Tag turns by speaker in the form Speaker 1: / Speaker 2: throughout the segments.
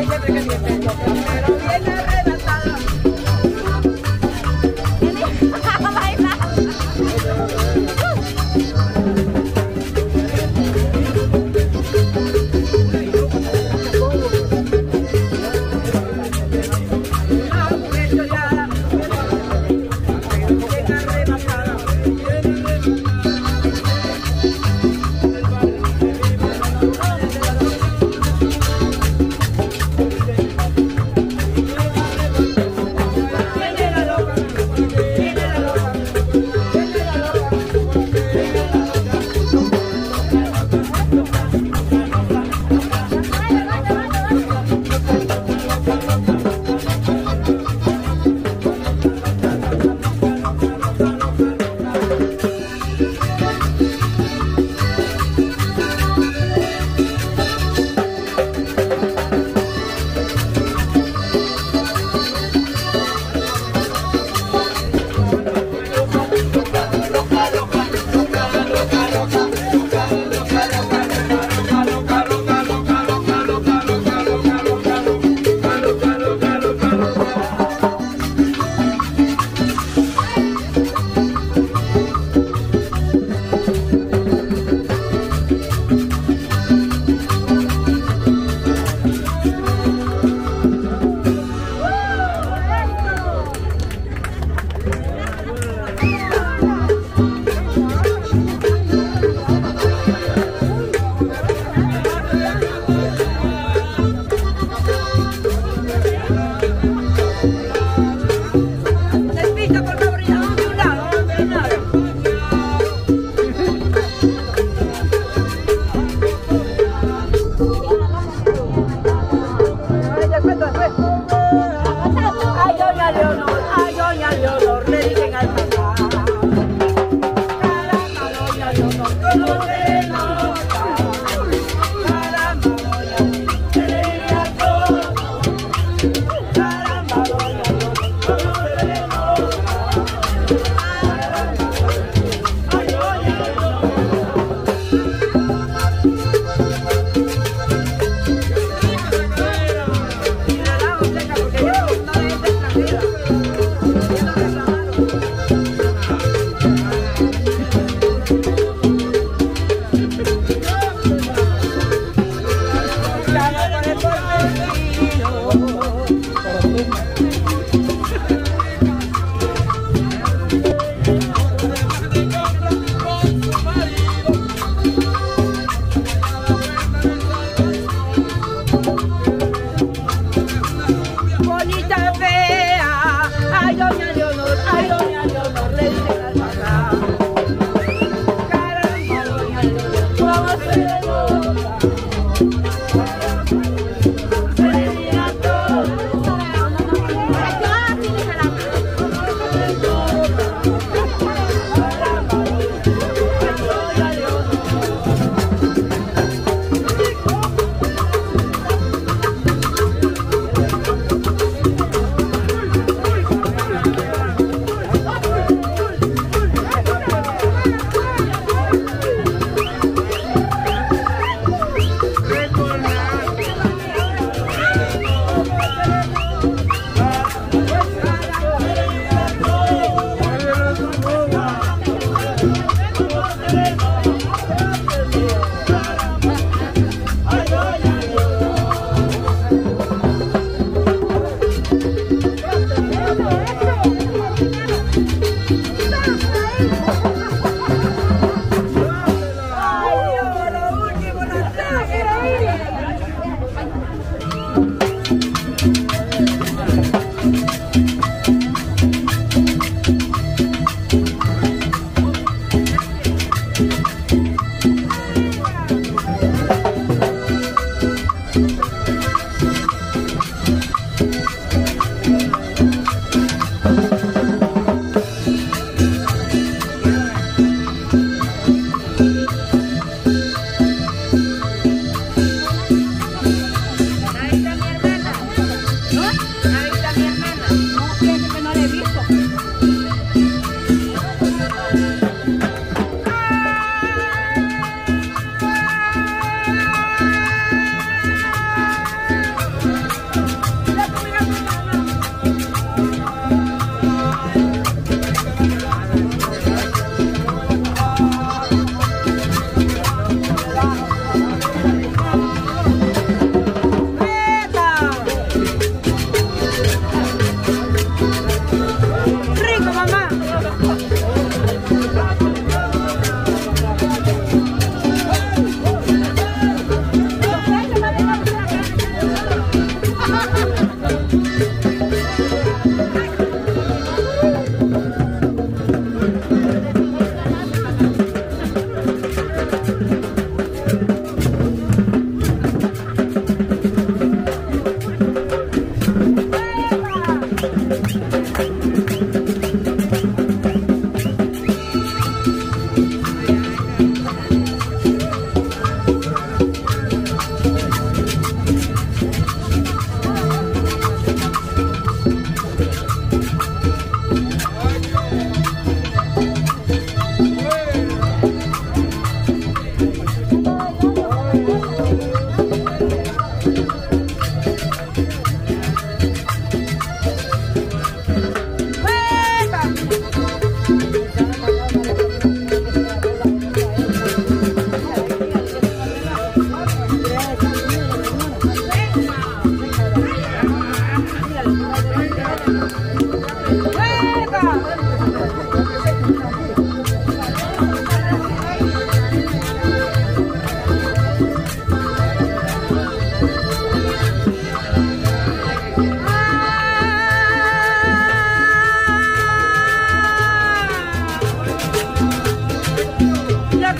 Speaker 1: que ya te caliente los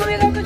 Speaker 1: 고민하고